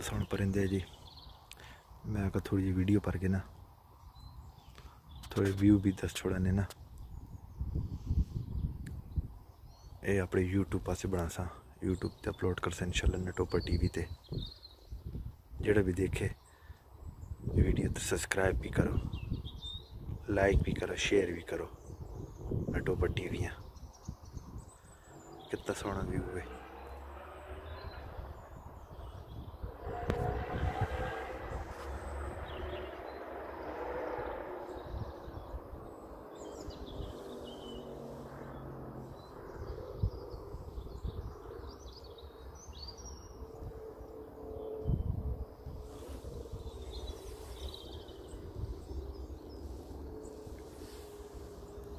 सोहने परिंदे जी। मैं आका थोड़ी जी वीडियो पर के ना, थोड़े व्यू भी दस छोड़ा ने ना। ये अपने यूट्यूब पास बना सा। यूट्यूब ते अपलोड कर सा नटोपर टीवी ते। जेड़ा भी देखे, वीडियो तो सब्सक्राइब भी करो लाइक भी करो शेयर भी करो। नटोपर टीवियाँ कितना सोहना व्यू है।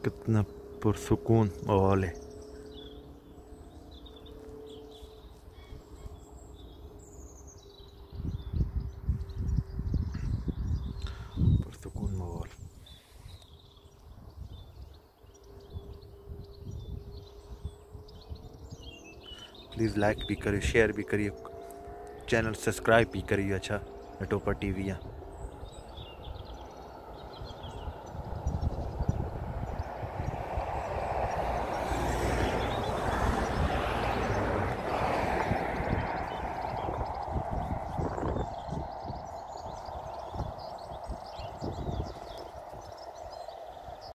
कितना पुरसकून माहौल है प्लीज़ लाइक भी करिए शेयर भी करिए चैनल सब्सक्राइब भी करिए अच्छा नटोपा टीवी